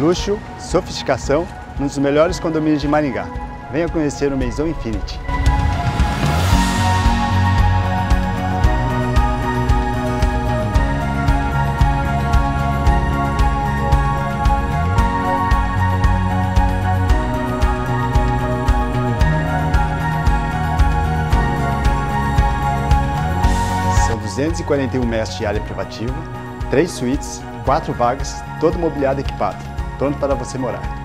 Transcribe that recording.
Luxo, sofisticação, um dos melhores condomínios de Maringá. Venha conhecer o Maison Infinity. São 241 metros de área privativa, 3 suítes, 4 vagas, todo mobiliado equipado, pronto para você morar.